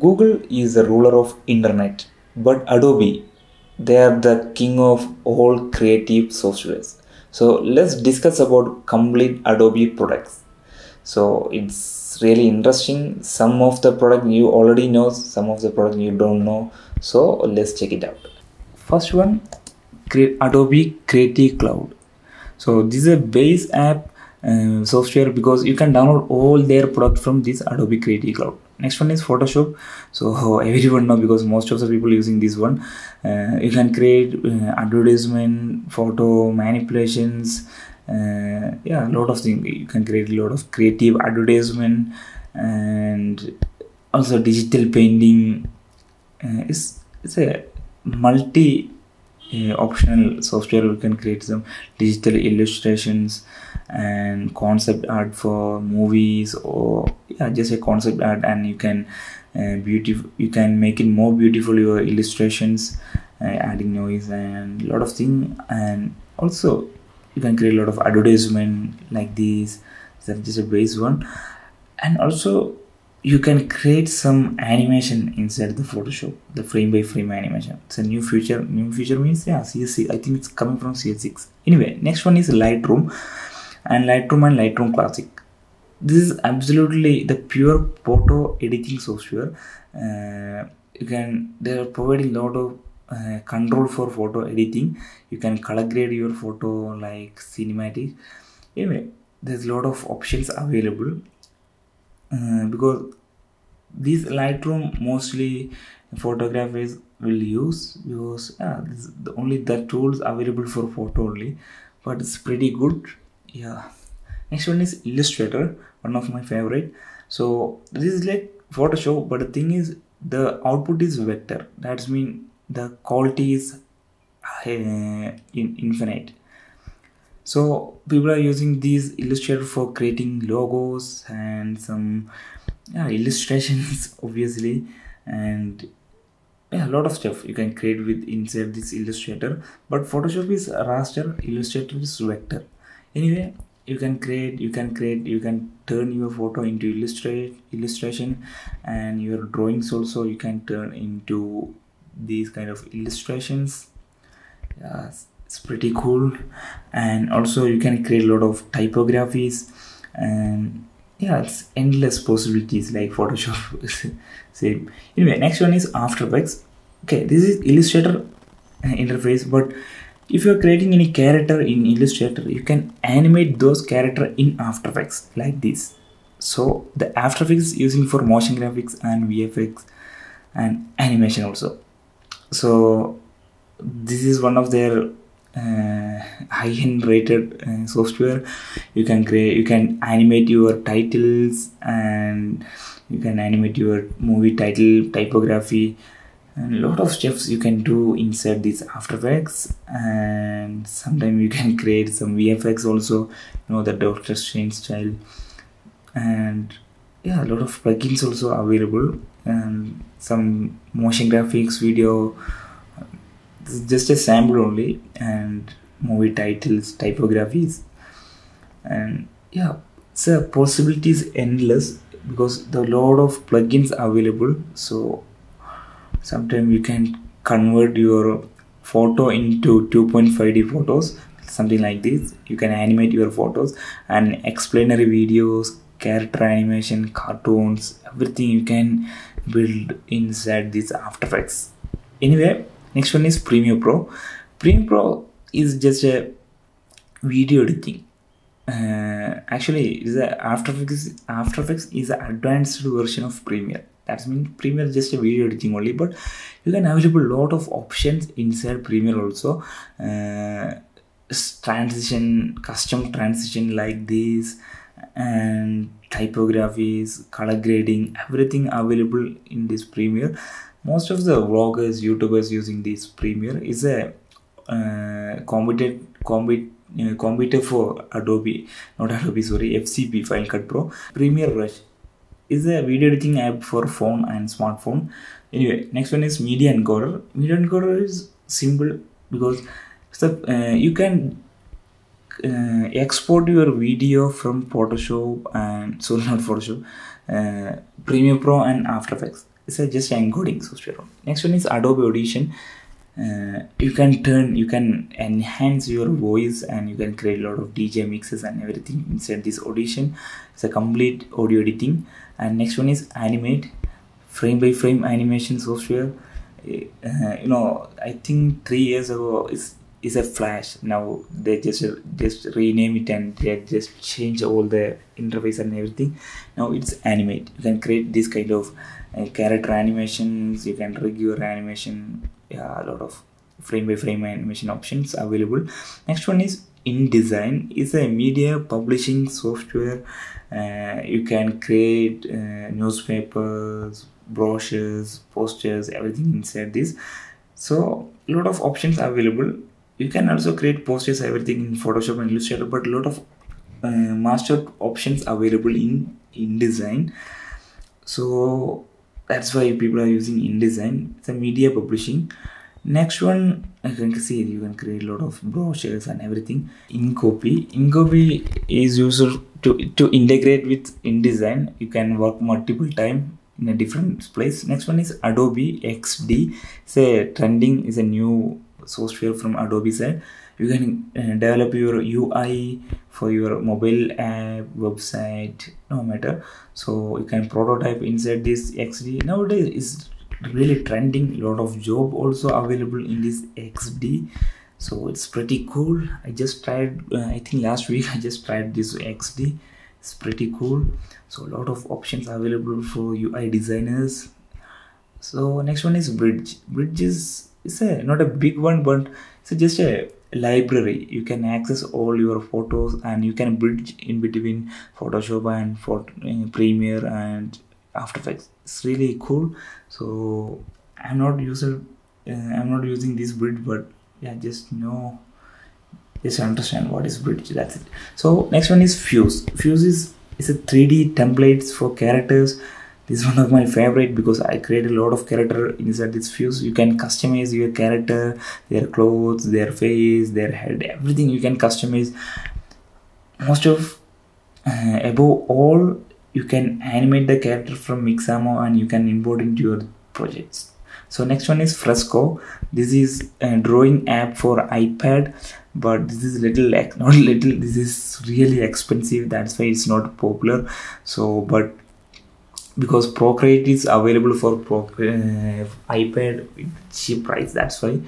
Google is the ruler of internet, but Adobe, they are the king of all creative softwares. So let's discuss about complete Adobe products. So it's really interesting. Some of the product you already know, some of the product you don't know. So let's check it out. First one, Adobe Creative Cloud. So this is a base app uh, software because you can download all their product from this Adobe Creative Cloud. Next one is Photoshop. So everyone know because most of the people using this one. Uh, you can create uh, advertisement, photo manipulations. Uh, yeah, a lot of things. You can create a lot of creative advertisement and also digital painting. Uh, it's it's a multi uh, optional software we can create some digital illustrations and concept art for movies or yeah just a concept art and you can uh, beautiful you can make it more beautiful your illustrations uh, adding noise and lot of thing. And also you can create a lot of advertisement like this that's just a base one. And also you can create some animation inside the Photoshop, the frame by frame animation. It's a new feature. New feature means yeah, CS6. I think it's coming from CS6. Anyway, next one is Lightroom, and Lightroom and Lightroom Classic. This is absolutely the pure photo editing software. Uh, you can they are providing a lot of uh, control for photo editing. You can color grade your photo like cinematic. Anyway, there's a lot of options available uh, because this Lightroom mostly photographers will use because yeah, the only the tools available for photo only, but it's pretty good. Yeah. Next one is Illustrator, one of my favorite. So this is like Photoshop, but the thing is the output is vector. That's mean the quality is uh, in infinite so people are using these illustrator for creating logos and some yeah, illustrations obviously. And yeah, a lot of stuff you can create with inside this illustrator. But photoshop is raster illustrator is vector. Anyway you can create you can create you can turn your photo into illustrate illustration and your drawings also you can turn into these kind of illustrations. Yeah, it's pretty cool. And also you can create a lot of typographies. And yeah it's endless possibilities like photoshop. Same. Anyway next one is after effects. Okay this is illustrator interface but if you're creating any character in illustrator you can animate those character in after effects like this. So the after effects is using for motion graphics and vfx and animation also. So this is one of their high-end rated uh, software. You can create you can animate your titles and you can animate your movie title typography and a lot of stuffs you can do inside this after effects. And sometimes you can create some vfx also you know the doctor strange style. And yeah a lot of plugins also available. And some motion graphics video is just a sample only and movie titles typographies. And yeah so possibilities endless because the lot of plugins available. So sometimes you can convert your photo into 2.5d photos something like this. You can animate your photos and explanatory videos character animation cartoons everything you can build inside this after effects. Anyway next one is premiere pro. Premiere pro is just a video editing. Uh, actually is a after effects after effects is an advanced version of premiere. That means premiere is just a video editing only but you can available a lot of options inside premiere also. Uh, transition custom transition like this and typographies color grading everything available in this premiere most of the vloggers youtubers using this premiere is a uh, uh, competitor for adobe not adobe sorry fcp final cut pro. Premiere rush is a video editing app for phone and smartphone. Anyway next one is media encoder. Media encoder is simple because so, uh, you can uh, export your video from photoshop and so not photoshop uh, premiere pro and after effects it's just encoding software next one is adobe audition. Uh, you can turn you can enhance your voice and you can create a lot of dj mixes and everything inside this audition. It's a complete audio editing. And next one is animate. Frame by frame animation software. Uh, you know i think three years ago is is a flash. Now they just just rename it and they just change all the interface and everything. Now it's animate. You can create this kind of uh, character animations. You can rig your animation. Yeah a lot of frame by frame animation options available. Next one is InDesign. Is a media publishing software. Uh, you can create uh, newspapers brochures posters everything inside this. So a lot of options available you can also create posters everything in photoshop and illustrator but a lot of uh, master options available in InDesign. So that's why people are using InDesign. It's a media publishing. Next one you can see you can create a lot of brochures and everything InCopy InCopy is used to to integrate with InDesign. You can work multiple time in a different place. Next one is adobe xd a trending is a new software from adobe side. You can uh, develop your ui for your mobile app website no matter. So you can prototype inside this xd nowadays is really trending. A lot of job also available in this xd so it's pretty cool. I just tried uh, i think last week i just tried this xd it's pretty cool. So a lot of options available for ui designers. So next one is bridge. Bridge is it's a not a big one but it's just a library. You can access all your photos and you can bridge in between photoshop and for uh, premiere and after effects. It's really cool. So i'm not user uh, i'm not using this bridge but yeah just know just understand what is bridge. That's it. So next one is fuse. Fuse is is a 3d templates for characters this is one of my favorite because i create a lot of character inside this fuse. You can customize your character their clothes their face their head everything you can customize. Most of uh, above all you can animate the character from mixamo and you can import into your projects. So next one is fresco. This is a drawing app for ipad but this is little not little this is really expensive. That's why it's not popular. So but because procreate is available for uh, ipad cheap price that's why.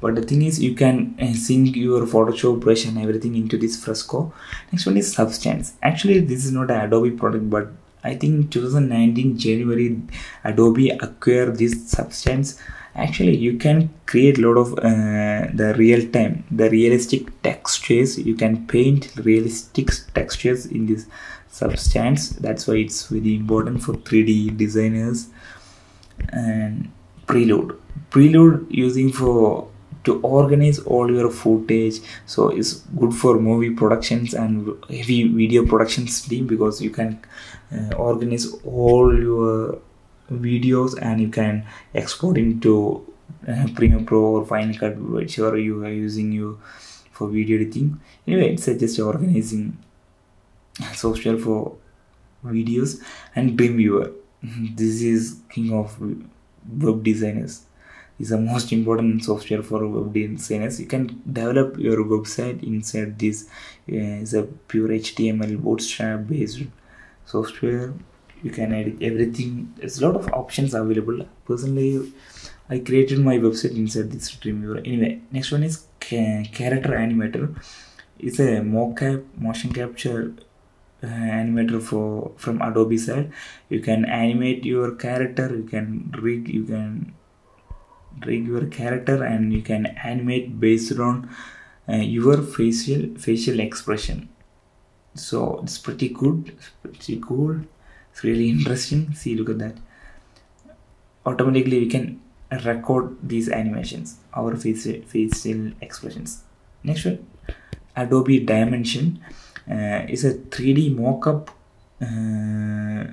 But the thing is you can uh, sync your photoshop brush and everything into this fresco. Next one is substance. Actually this is not an adobe product but i think 2019 january adobe acquired this substance actually you can create a lot of uh, the real time the realistic textures. You can paint realistic textures in this substance. That's why it's very important for 3d designers and Prelude. Prelude using for to organize all your footage. So it's good for movie productions and heavy video productions team because you can uh, organize all your videos and you can export into uh, Premiere Pro or Final Cut whichever you are using you for video editing. Anyway it's just organizing software for videos and Dreamweaver this is king of web designers. Is the most important software for web designers. You can develop your website inside this uh, is a pure html bootstrap based software you can edit everything. There's a lot of options available. Personally i created my website inside this dreamweaver anyway next one is character animator. It's a mocap motion capture uh, animator for from adobe side. You can animate your character you can rig you can rig your character and you can animate based on uh, your facial facial expression. So it's pretty good. It's pretty cool it's really interesting. See look at that. Automatically we can record these animations our facial facial expressions. Next one. Adobe dimension. Uh, is a 3d mockup. Uh,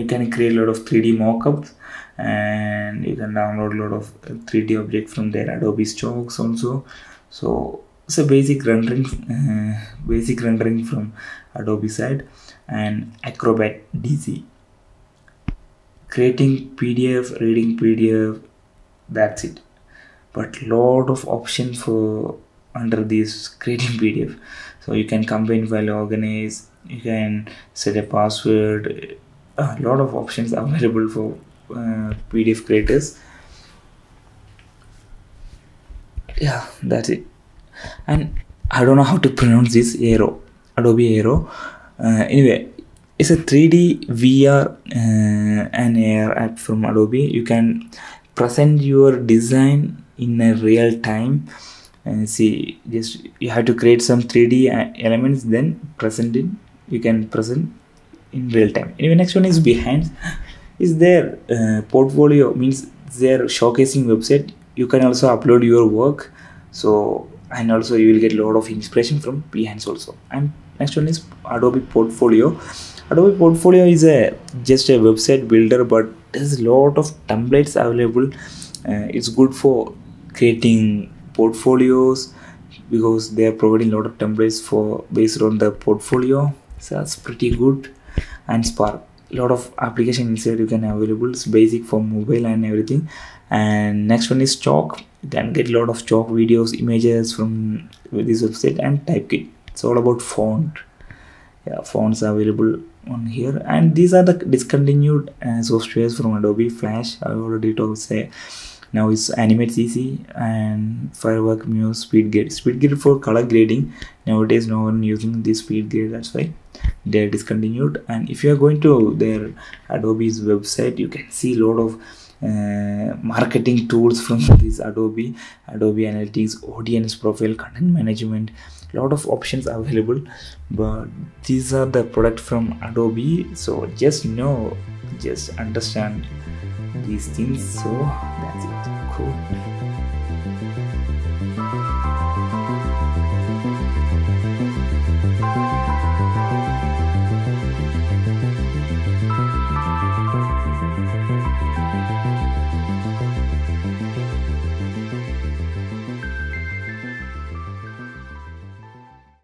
you can create a lot of 3d mockups and you can download a lot of 3d objects from their adobe stocks also so it's a basic rendering uh, basic rendering from adobe side and acrobat dc creating pdf reading pdf that's it. But lot of options for under this creating pdf so you can combine file organize you can set a password a lot of options available for uh, pdf creators. Yeah that's it. And i don't know how to pronounce this aero adobe aero anyway it's a 3d vr uh, and ar app from adobe. You can present your design in a real time. And see just you have to create some 3d elements then present it. You can present in real time. Anyway next one is Behance. Is their uh, portfolio means their showcasing website. You can also upload your work. So and also you will get a lot of inspiration from Behance also. And next one is adobe portfolio. Adobe portfolio is a just a website builder but there's a lot of templates available. Uh, it's good for creating portfolios because they are providing a lot of templates for based on the portfolio. So that's pretty good. And spark a lot of application inside you can available. It's basic for mobile and everything. And next one is chalk. You can get a lot of chalk videos images from this website and typekit it's all about font. Yeah fonts available on here. And these are the discontinued uh, softwares from adobe flash. I already told say now it's animate cc and firework muse SpeedGrade. SpeedGrade for color grading. Nowadays no one using this SpeedGrade that's why they're discontinued. And if you are going to their adobe's website you can see a lot of uh, marketing tools from this adobe. Adobe analytics audience profile content management lot of options available but these are the product from adobe so just know just understand these things so that's it. Cool